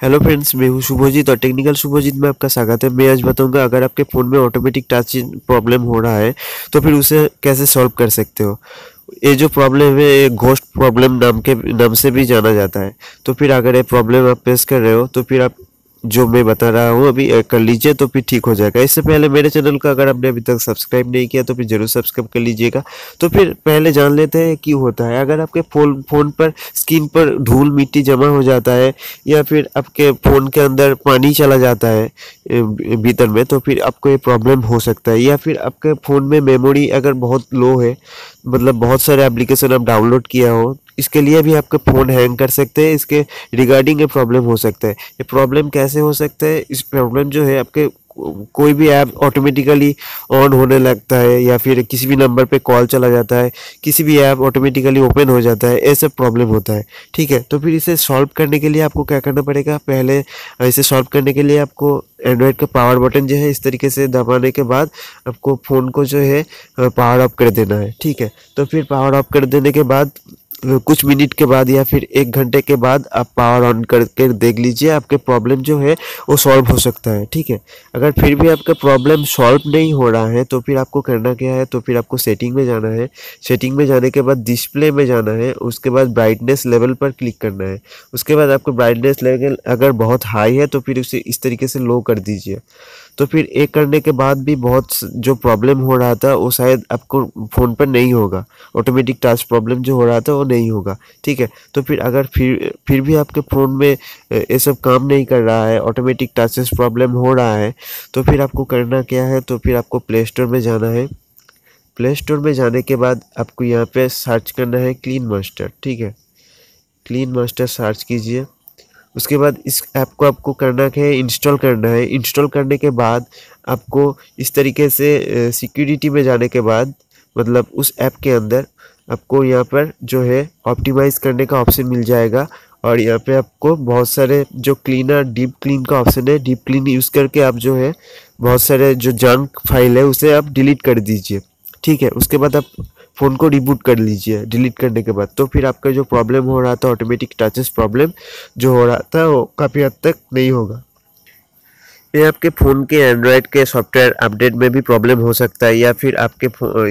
Hello friends मैं हूँ शुभजीत और टेक्निकल शुभजीत में आपका स्वागत है। मैं आज बताऊँगा, अगर आपके फ़ोन में ऑटोमेटिक टच प्रॉब्लम हो रहा है तो फिर उसे कैसे सॉल्व कर सकते हो? ये जो प्रॉब्लम है, ये घोष्ट प्रॉब्लम नाम के, नाम से भी जाना जाता है। तो फिर अगर ये प्रॉब्लम आप फेस कर रहे हो तो फिर आप जो मैं बता रहा हूँ, अभी कर लीजिए तो फिर ठीक हो जाएगा। इससे पहले मेरे चैनल का अगर आपने अभी तक सब्सक्राइब नहीं किया तो फिर ज़रूर सब्सक्राइब कर लीजिएगा। तो फिर पहले जान लेते हैं क्यों होता है। अगर आपके फ़ोन फ़ोन पर स्क्रीन पर धूल, मिट्टी जमा हो जाता है, या फिर आपके फ़ोन के अंदर पानी चला जाता है भीतर में तो फिर आपको ये प्रॉब्लम हो सकता है। या फिर आपके फ़ोन में मेमोरी अगर बहुत लो है मतलब बहुत सारे एप्लीकेशन आप डाउनलोड किया हो इसके लिए भी आपके फ़ोन हैंग कर सकते हैं, इसके रिगार्डिंग ये प्रॉब्लम हो सकता है। ये प्रॉब्लम कैसे हो सकता है? इस प्रॉब्लम जो है आपके कोई भी ऐप ऑटोमेटिकली ऑन होने लगता है या फिर किसी भी नंबर पे कॉल चला जाता है, किसी भी ऐप ऑटोमेटिकली ओपन हो जाता है, ऐसा प्रॉब्लम होता है। ठीक है तो फिर इसे सॉल्व करने के लिए आपको क्या करना पड़ेगा? पहले इसे सॉल्व करने के लिए आपको एंड्रॉयड का पावर बटन जो है इस तरीके से दबाने के बाद आपको फ़ोन को जो है पावर ऑफ़ कर देना है। ठीक है तो फिर पावर ऑफ़ कर देने के बाद कुछ मिनट के बाद या फिर एक घंटे के बाद आप पावर ऑन करके देख लीजिए, आपके प्रॉब्लम जो है, वो सॉल्व हो सकता है, ठीक है? अगर फिर भी आपका प्रॉब्लम सॉल्व नहीं हो रहा है तो फिर आपको करना क्या है? तो फिर आपको सेटिंग में जाना है। सेटिंग में जाने के बाद डिस्प्ले में जाना है, उसके बाद ब्राइटनेस लेवल पर क्लिक करना है। उसके बाद आपको ब्राइटनेस लेवल अगर बहुत हाई है तो फिर उसे इस तरीके से लो कर दीजिए। तो फिर एक करने के बाद भी बहुत जो प्रॉब्लम हो रहा था, वो शायद आपको फ़ोन पर नहीं होगा। ऑटोमेटिक टास्क प्रॉब्लम जो हो रहा था, वो नहीं होगा। ठीक है? तो फिर अगर फिर फिर भी आपके फ़ोन में ये सब काम नहीं कर रहा है ऑटोमेटिक टाचेस प्रॉब्लम हो रहा है तो फिर आपको करना क्या है? तो फिर आपको प्ले स्टोर में जाना है। प्ले स्टोर में जाने के बाद आपको यहाँ पे सर्च करना है क्लीन मास्टर ठीक है? क्लीन मास्टर सर्च कीजिए। उसके बाद इस ऐप को आपको करना है? इंस्टॉल करना है। इंस्टॉल करने के बाद आपको इस तरीके से सिक्योरिटी में जाने के बाद मतलब उस ऐप के अंदर आपको यहाँ पर जो है ऑप्टिमाइज़ करने का ऑप्शन मिल जाएगा। और यहाँ पे आपको बहुत सारे जो क्लीनर डीप क्लीन का ऑप्शन है डीप क्लीन यूज़ करके आप जो है, बहुत सारे जो जंक फ़ाइल है, उसे आप डिलीट कर दीजिए। ठीक है, उसके बाद आप फ़ोन को रिबूट कर लीजिए डिलीट करने के बाद। तो फिर आपका जो प्रॉब्लम हो रहा था ऑटोमेटिक टचेस प्रॉब्लम जो हो रहा था, वो काफ़ी हद तक नहीं होगा। ये आपके फ़ोन के एंड्रॉयड के सॉफ्टवेयर अपडेट में भी प्रॉब्लम हो सकता है, या फिर आपके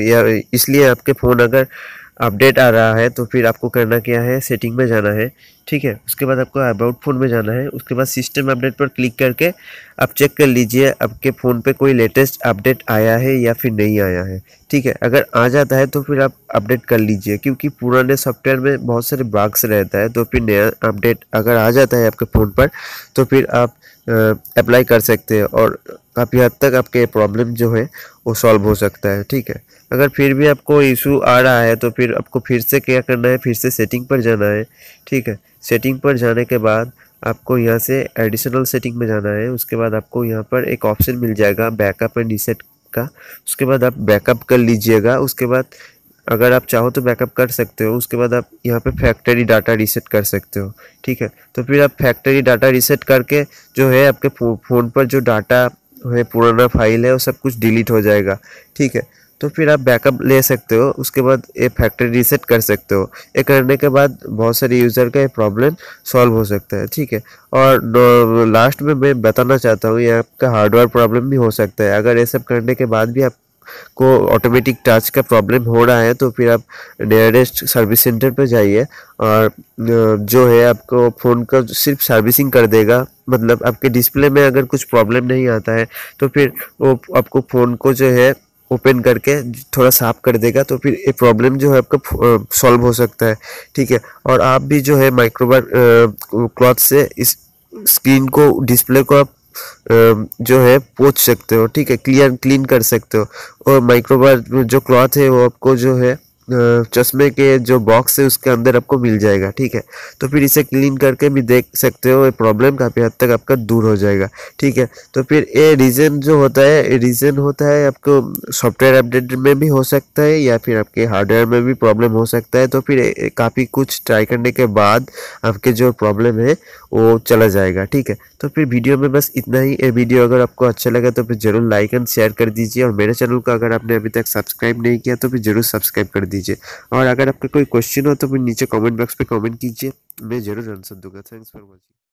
या इसलिए आपके फ़ोन अगर अपडेट आ रहा है तो फिर आपको करना क्या है सेटिंग में जाना है, ठीक है? उसके बाद आपको अबाउट फ़ोन में जाना है, उसके बाद सिस्टम अपडेट पर क्लिक करके आप चेक कर लीजिए, आपके फ़ोन पे कोई लेटेस्ट अपडेट आया है या फिर नहीं आया है, ठीक है? अगर आ जाता है तो फिर आप अपडेट कर लीजिए, क्योंकि पुराने सॉफ्टवेयर में बहुत सारे बाग्स रहता है तो फिर नया अपडेट अगर आ जाता है आपके फ़ोन पर तो फिर आप अप्लाई कर सकते हैं, और काफ़ी हद तक आपके प्रॉब्लम जो है, वो सॉल्व हो सकता है, ठीक है? अगर फिर भी आपको इशू आ रहा है तो फिर आपको फिर से क्या करना है? फिर से सेटिंग पर जाना है, ठीक है? सेटिंग पर जाने के बाद आपको यहाँ से एडिशनल सेटिंग में जाना है, उसके बाद आपको यहाँ पर एक ऑप्शन मिल जाएगा बैकअप एंड रीसेट का। उसके बाद आप बैकअप कर लीजिएगा, उसके बाद अगर आप चाहो तो बैकअप कर सकते हो, उसके बाद आप यहाँ पे फैक्ट्री डाटा रीसेट कर सकते हो, ठीक है? तो फिर आप फैक्ट्री डाटा रीसेट करके जो है, आपके फ़ोन पर जो डाटा है पुराना फ़ाइल है वो सब कुछ डिलीट हो जाएगा। ठीक है? तो फिर आप बैकअप ले सकते हो, उसके बाद ये फैक्ट्री रीसेट कर सकते हो। ये करने के बाद बहुत सारे यूज़र का ये प्रॉब्लम सॉल्व हो सकता है, ठीक है? और लास्ट में मैं बताना चाहता हूँ, ये आपका हार्डवेयर प्रॉब्लम भी हो सकता है। अगर ये सब करने के बाद भी आप को ऑटोमेटिक टच का प्रॉब्लम हो रहा है तो फिर आप नियरेस्ट सर्विस सेंटर पर जाइए और जो है आपको फ़ोन का सिर्फ़ सर्विसिंग कर देगा। मतलब आपके डिस्प्ले में अगर कुछ प्रॉब्लम नहीं आता है तो फिर वो आपको फ़ोन को जो है ओपन करके थोड़ा साफ़ कर देगा तो फिर ये प्रॉब्लम जो है आपका सॉल्व हो सकता है। ठीक है? और आप भी जो है माइक्रोबार क्लॉथ से इस स्क्रीन को डिस्प्ले को आप जो है पोच सकते हो, ठीक है? क्लियर क्लीन कर सकते हो। और माइक्रोबार जो क्लॉथ है, वो आपको जो है चश्मे के जो बॉक्स है, उसके अंदर आपको मिल जाएगा, ठीक है? तो फिर इसे क्लीन करके भी देख सकते हो, ये प्रॉब्लम काफ़ी हद तक आपका दूर हो जाएगा, ठीक है? तो फिर ये रीज़न जो होता है रीज़न होता है आपको सॉफ्टवेयर अपडेट में भी हो सकता है, या फिर आपके हार्डवेयर में भी प्रॉब्लम हो सकता है तो फिर काफ़ी कुछ ट्राई करने के बाद आपके जो प्रॉब्लम है, वो चला जाएगा, ठीक है? तो फिर वीडियो में बस इतना ही। ये वीडियो अगर आपको अच्छा लगा तो फिर ज़रूर लाइक एंड शेयर कर दीजिए, और मेरे चैनल को अगर आपने अभी तक सब्सक्राइब नहीं किया तो फिर ज़रूर सब्सक्राइब कर दीजिए। और अगर आपका कोई क्वेश्चन हो तो फिर नीचे कमेंट बॉक्स पे कमेंट कीजिए। मैं ज़रूर आंसर दूँगा। Thanks for watching